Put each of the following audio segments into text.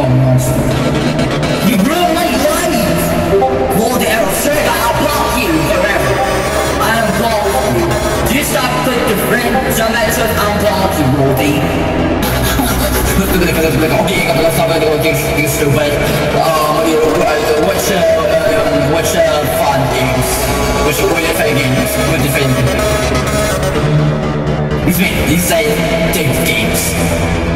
You are monster. You ruined my life! Lord Arrowsega, I'll block you forever. I unblock you. You stop with the friend? Some that says unblock you, Lordy. Okay, I'm doing things stupid. Um, you uh, uh, um, which, uh, fun games? Which, which fun games? Which fun He's me, he said, take games.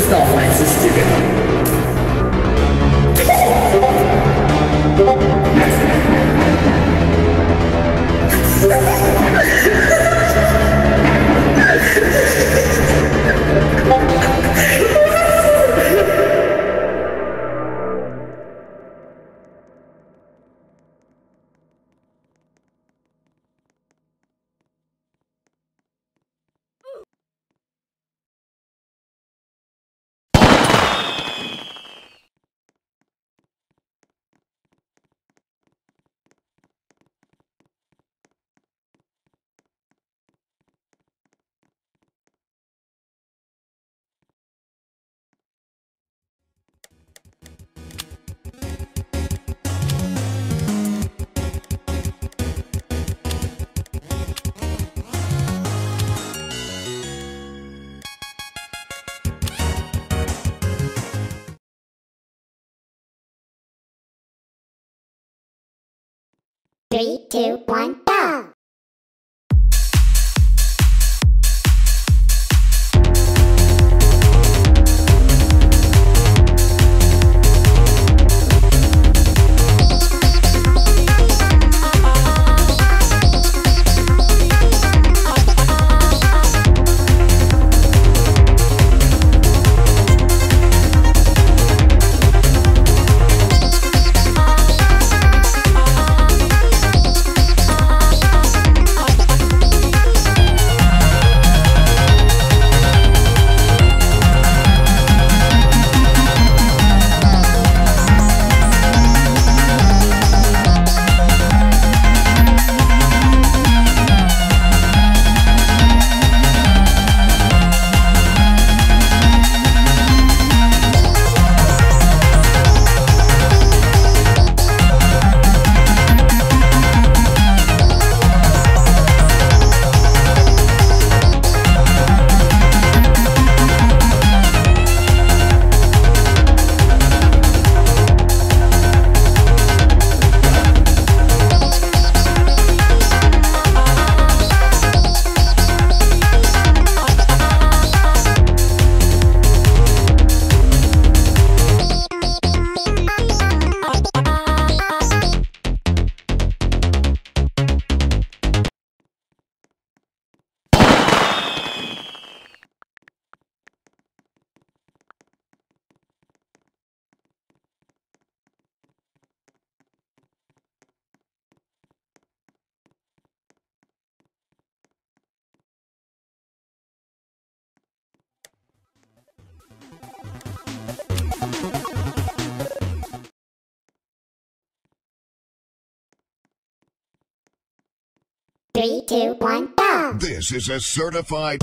Stop, man, so stupid. Three, two, one, Three, two, one, go! This is a certified